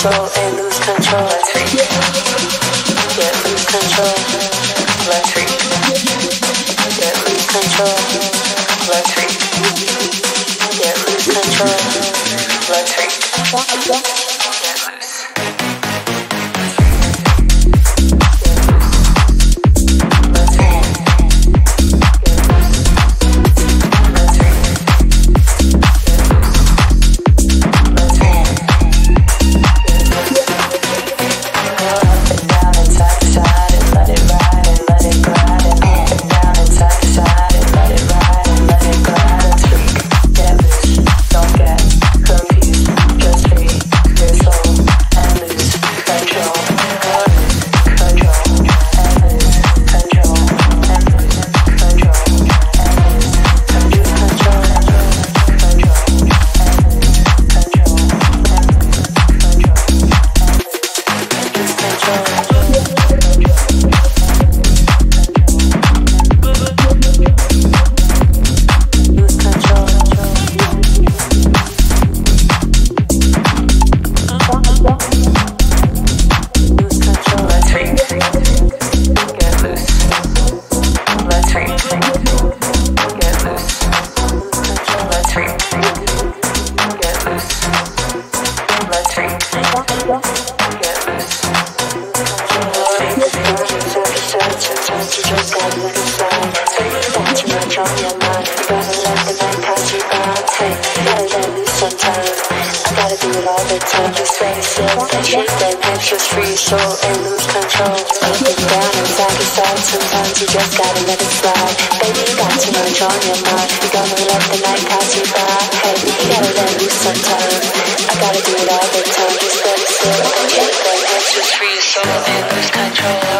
control and lose control. Let's freak. Yeah, lose control. Let's freak. Yeah, lose control. Let's freak. Yeah, lose control. Let's freak. control and lose control. When down inside yourself, sometimes you just gotta let it slide. Baby, you got too much on your mind. You gonna let the night pass you by. Hey, you gotta let loose sometimes. I gotta do it all the time. You Just let it slip. Just free your soul and lose control.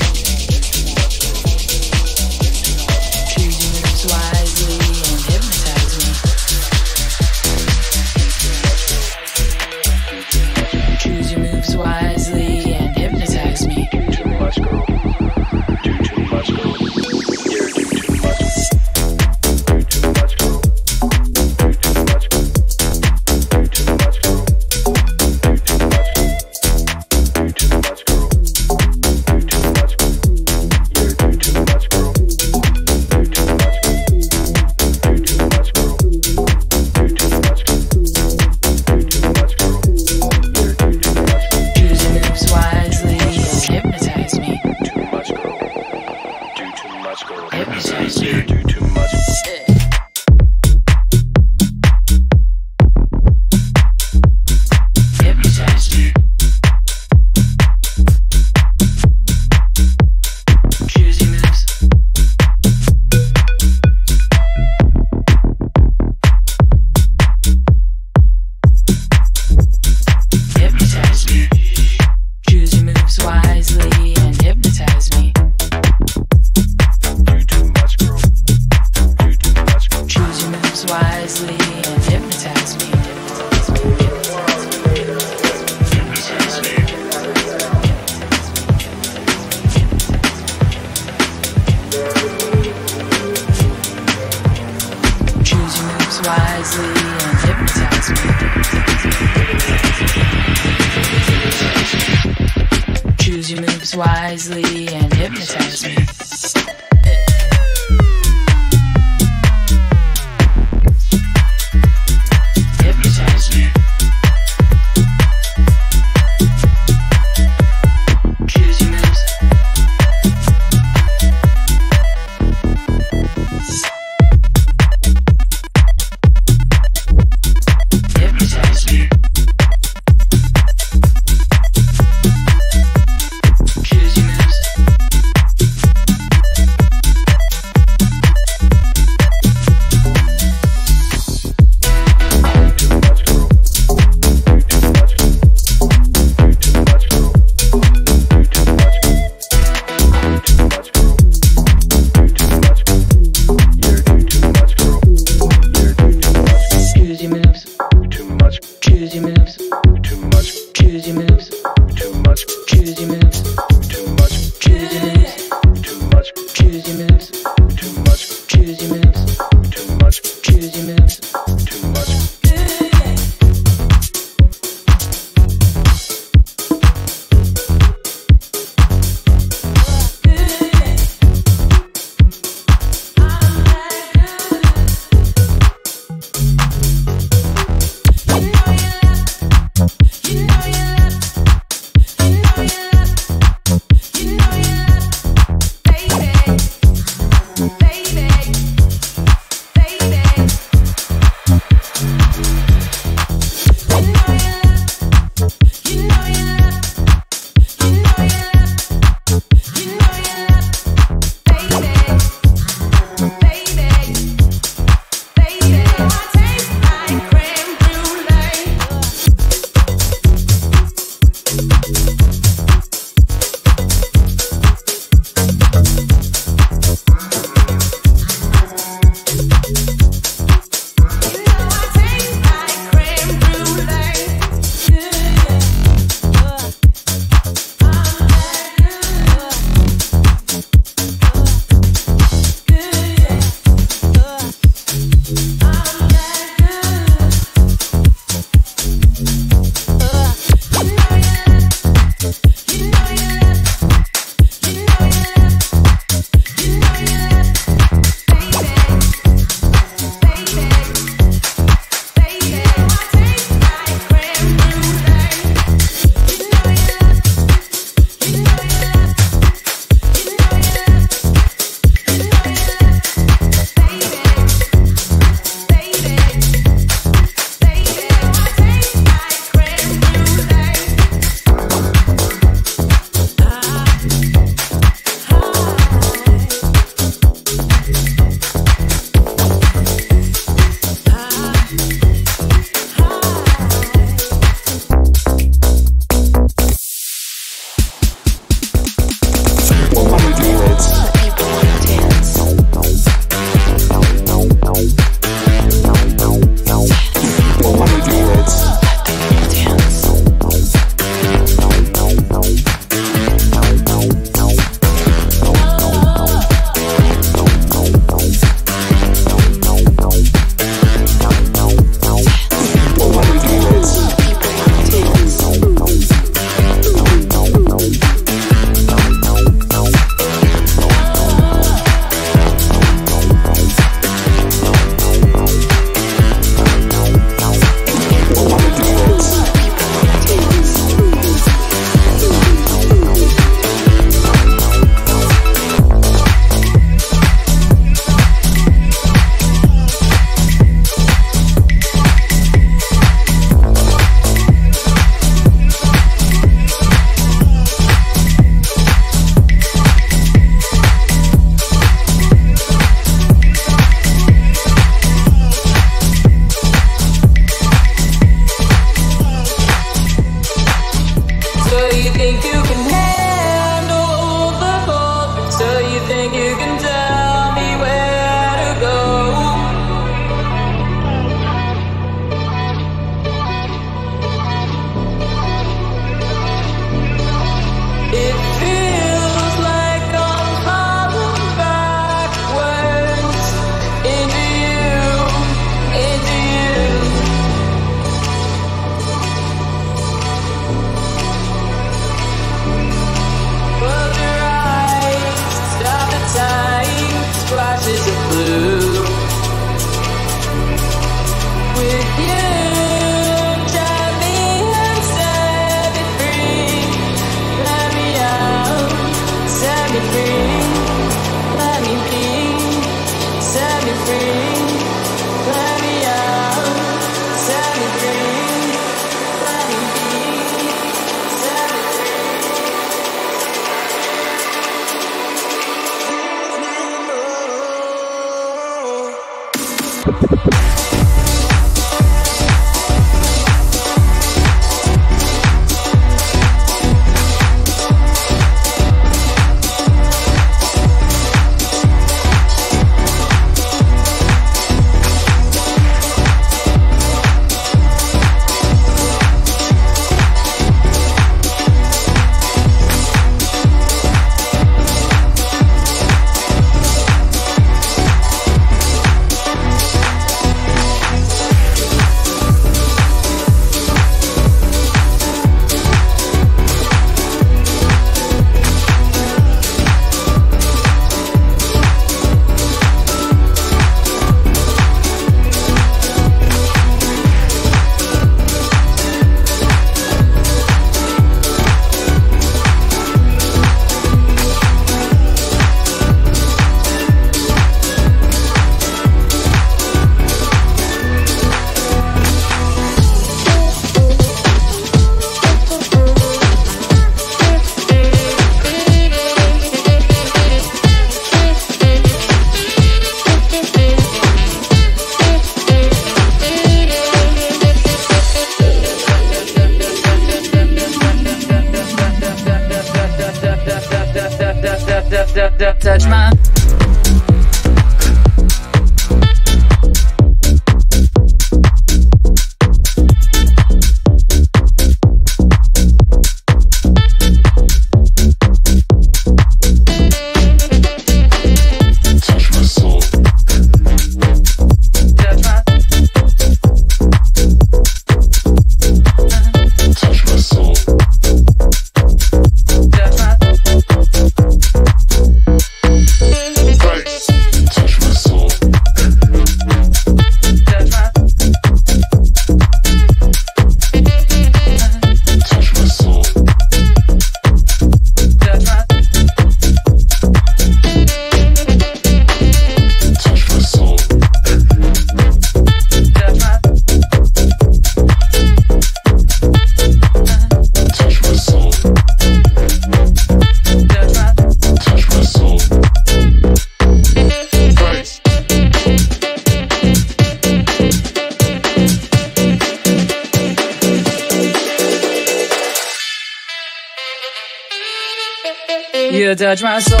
You touch my soul.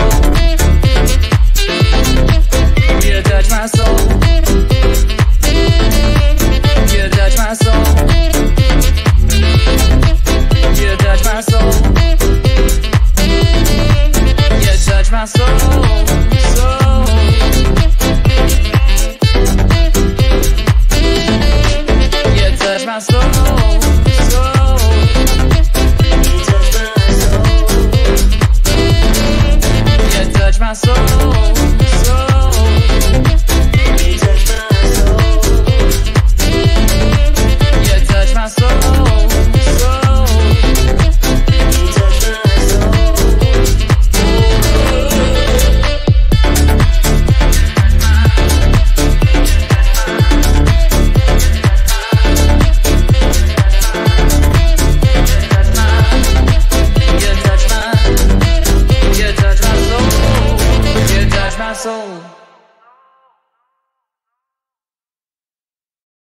You touch my soul. You touch my soul. You touch my soul.